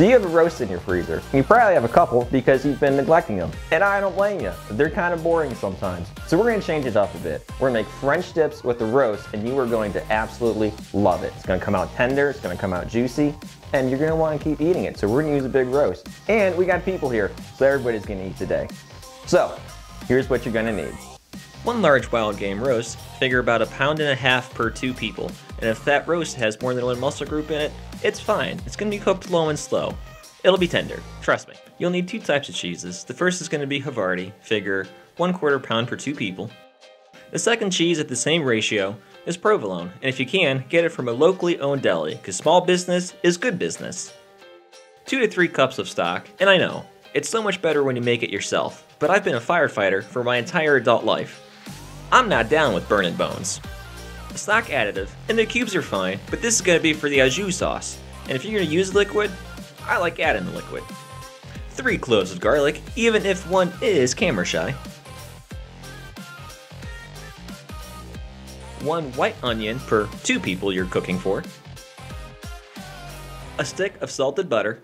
So you have a roast in your freezer. You probably have a couple because you've been neglecting them. And I don't blame you. They're kind of boring sometimes. So we're gonna change it up a bit. We're gonna make French dips with the roast and you are going to absolutely love it. It's gonna come out tender, it's gonna come out juicy, and you're gonna wanna keep eating it. So we're gonna use a big roast. And we got people here, so everybody's gonna eat today. So, here's what you're gonna need. One large wild game roast, figure about a pound and a half per two people, and if that roast has more than one muscle group in it, it's fine. It's to be cooked low and slow. It'll be tender, trust me. You'll need two types of cheeses. The first is to be Havarti, figure one quarter pound per two people. The second cheese at the same ratio is provolone, and if you can, get it from a locally owned deli, because small business is good business. Two to three cups of stock, and I know, it's so much better when you make it yourself, but I've been a firefighter for my entire adult life. I'm not down with burning bones. Stock additive, and the cubes are fine, but this is going to be for the au jus sauce, and if you're going to use liquid, I like adding the liquid. Three cloves of garlic, even if one is camera shy. One white onion per two people you're cooking for. A stick of salted butter,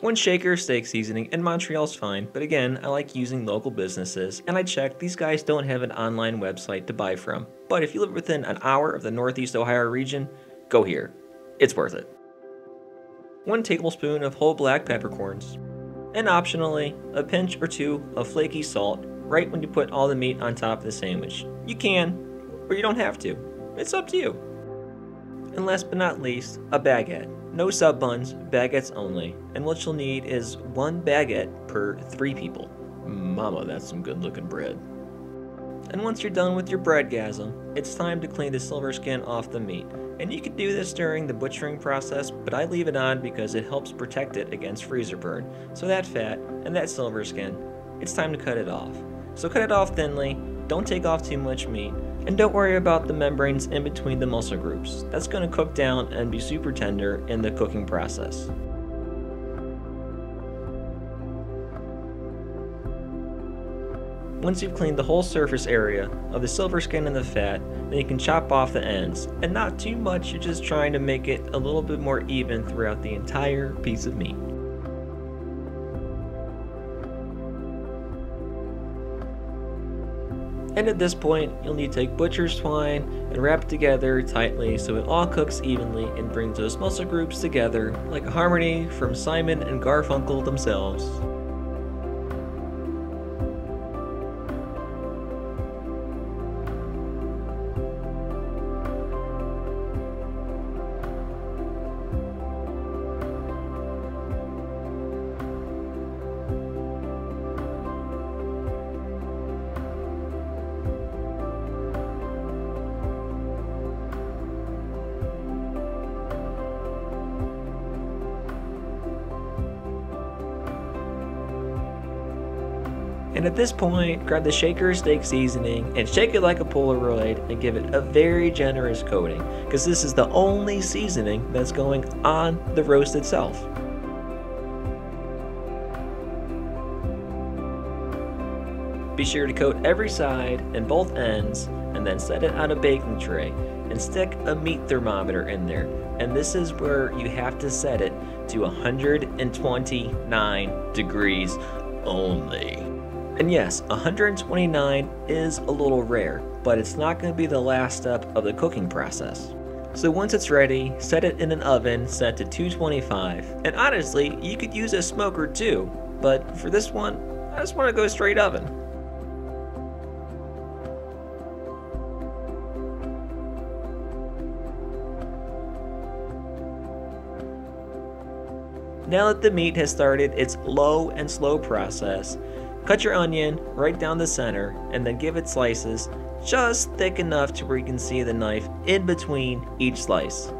one shaker steak seasoning, and Montreal's fine, but again, I like using local businesses, and I checked, these guys don't have an online website to buy from. But if you live within an hour of the Northeast Ohio region, go here. It's worth it. One tablespoon of whole black peppercorns, and optionally, a pinch or two of flaky salt right when you put all the meat on top of the sandwich. You can, or you don't have to. It's up to you. And last but not least, a baguette. No sub buns, baguettes only. And what you'll need is one baguette per three people. Mama, that's some good looking bread. And once you're done with your breadgasm, it's time to clean the silver skin off the meat. And you can do this during the butchering process, but I leave it on because it helps protect it against freezer burn. So that fat and that silver skin, it's time to cut it off. So cut it off thinly, don't take off too much meat, and don't worry about the membranes in between the muscle groups. That's going to cook down and be super tender in the cooking process. Once you've cleaned the whole surface area of the silver skin and the fat, then you can chop off the ends. And not too much, you're just trying to make it a little bit more even throughout the entire piece of meat. And at this point, you'll need to take butcher's twine and wrap it together tightly so it all cooks evenly and brings those muscle groups together like a harmony from Simon and Garfunkel themselves. And at this point, grab the shaker steak seasoning and shake it like a Polaroid and give it a very generous coating because this is the only seasoning that's going on the roast itself. Be sure to coat every side and both ends and then set it on a baking tray and stick a meat thermometer in there. And this is where you have to set it to 129 degrees only. And yes, 129 is a little rare, but it's not going to be the last step of the cooking process. So once it's ready, set it in an oven set to 225. And honestly, you could use a smoker too, but for this one, I just want to go straight oven. Now that the meat has started its low and slow process, cut your onion right down the center and then give it slices just thick enough to where you can see the knife in between each slice.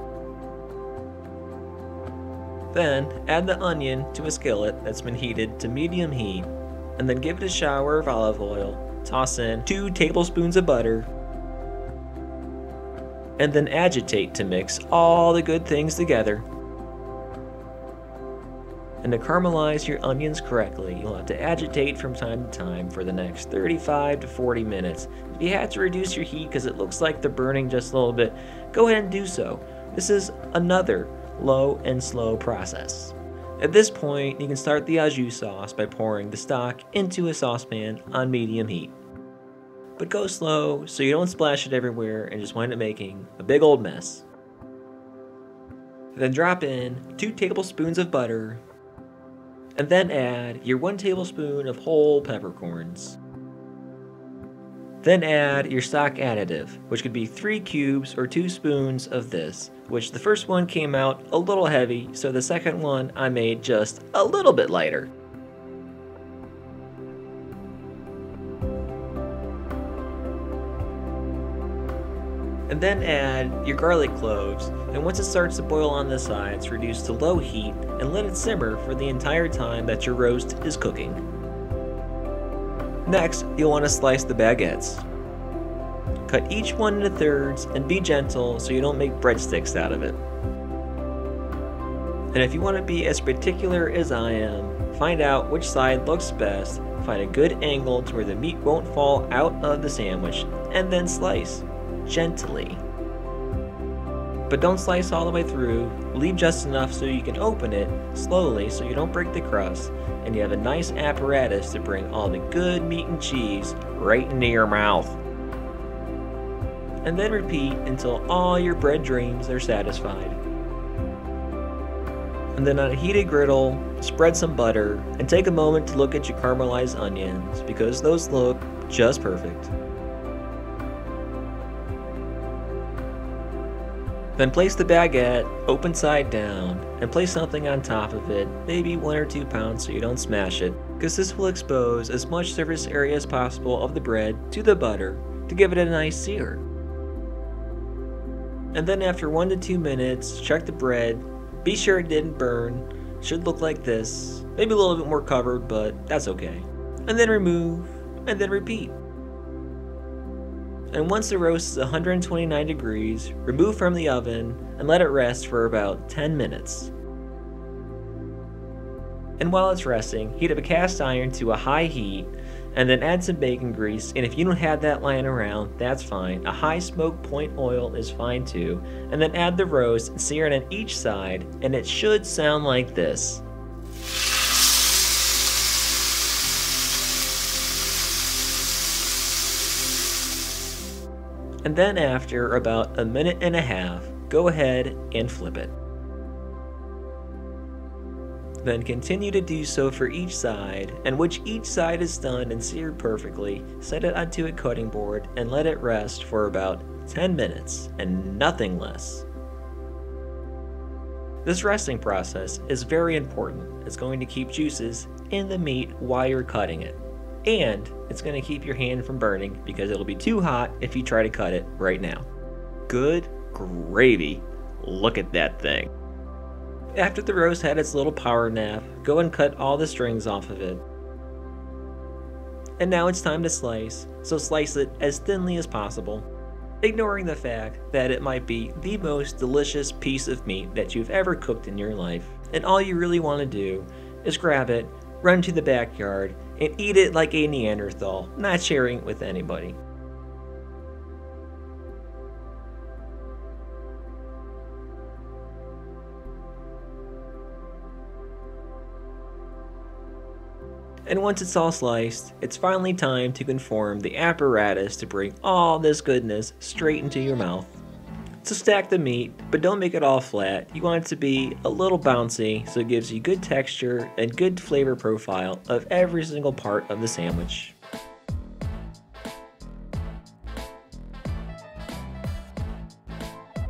Then add the onion to a skillet that's been heated to medium heat and then give it a shower of olive oil. Toss in 2 tablespoons of butter and then agitate to mix all the good things together and to caramelize your onions correctly, you'll have to agitate from time to time for the next 35 to 40 minutes. If you had to reduce your heat because it looks like they're burning just a little bit, go ahead and do so. This is another low and slow process. At this point, you can start the au jus sauce by pouring the stock into a saucepan on medium heat. But go slow so you don't splash it everywhere and just wind up making a big old mess. Then drop in 2 tablespoons of butter, and then add your 1 tablespoon of whole peppercorns. Then add your stock additive, which could be 3 cubes or 2 spoons of this, which the first one came out a little heavy, so the second one I made just a little bit lighter. And then add your garlic cloves, and once it starts to boil on the sides, reduce to low heat and let it simmer for the entire time that your roast is cooking. Next, you'll want to slice the baguettes. Cut each one into thirds and be gentle so you don't make breadsticks out of it. And if you want to be as particular as I am, find out which side looks best, find a good angle to where the meat won't fall out of the sandwich, and then slice gently. But don't slice all the way through, leave just enough so you can open it slowly so you don't break the crust, and you have a nice apparatus to bring all the good meat and cheese right into your mouth. And then repeat until all your bread dreams are satisfied. And then on a heated griddle, spread some butter and take a moment to look at your caramelized onions because those look just perfect. Then place the baguette open side down and place something on top of it, maybe one or two pounds so you don't smash it, because this will expose as much surface area as possible of the bread to the butter to give it a nice sear. And then after one to two minutes, check the bread, be sure it didn't burn, should look like this, maybe a little bit more covered, but that's okay. And then remove, and then repeat and once the roast is 129 degrees, remove from the oven and let it rest for about 10 minutes. And while it's resting, heat up a cast iron to a high heat and then add some bacon grease. And if you don't have that lying around, that's fine. A high smoke point oil is fine too. And then add the roast and sear it on each side, and it should sound like this. And then after about a minute and a half, go ahead and flip it. Then continue to do so for each side, and which each side is done and seared perfectly, set it onto a cutting board and let it rest for about 10 minutes and nothing less. This resting process is very important. It's going to keep juices in the meat while you're cutting it and it's going to keep your hand from burning because it'll be too hot if you try to cut it right now. Good gravy. Look at that thing. After the roast had its little power nap, go and cut all the strings off of it. And now it's time to slice, so slice it as thinly as possible, ignoring the fact that it might be the most delicious piece of meat that you've ever cooked in your life. And all you really want to do is grab it, run to the backyard, and eat it like a Neanderthal, not sharing it with anybody. And once it's all sliced, it's finally time to conform the apparatus to bring all this goodness straight into your mouth. So stack the meat, but don't make it all flat. You want it to be a little bouncy so it gives you good texture and good flavor profile of every single part of the sandwich.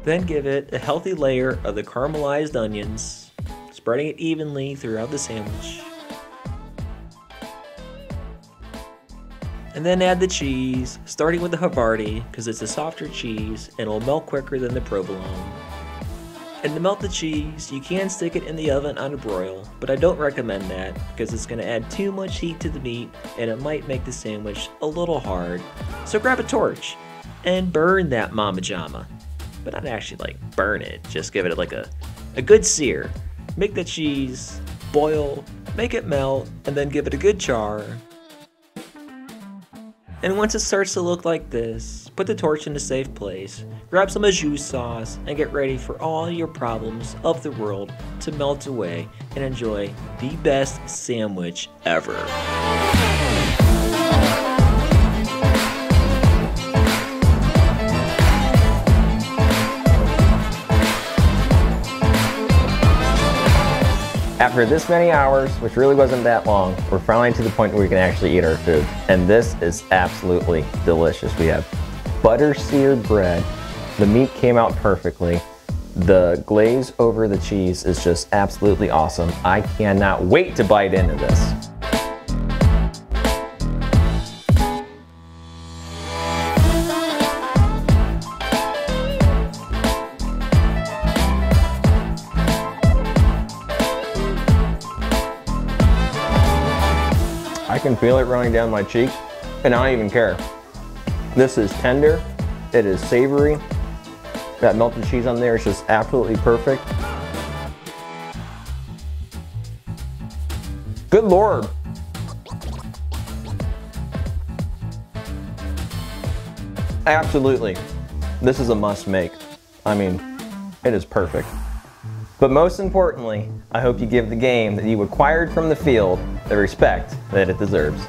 Then give it a healthy layer of the caramelized onions, spreading it evenly throughout the sandwich. And then add the cheese, starting with the Havarti, because it's a softer cheese and it'll melt quicker than the provolone. And to melt the cheese, you can stick it in the oven on a broil, but I don't recommend that because it's going to add too much heat to the meat and it might make the sandwich a little hard. So grab a torch and burn that mama jama. But not actually like burn it, just give it like a, a good sear. Make the cheese boil, make it melt, and then give it a good char, and once it starts to look like this, put the torch in a safe place, grab some jus sauce, and get ready for all your problems of the world to melt away and enjoy the best sandwich ever. After this many hours, which really wasn't that long, we're finally to the point where we can actually eat our food. And this is absolutely delicious. We have butter seared bread. The meat came out perfectly. The glaze over the cheese is just absolutely awesome. I cannot wait to bite into this. Can feel it running down my cheek and I don't even care. This is tender, it is savory. That melted cheese on there is just absolutely perfect. Good Lord. Absolutely. This is a must make. I mean, it is perfect. But most importantly, I hope you give the game that you acquired from the field the respect that it deserves.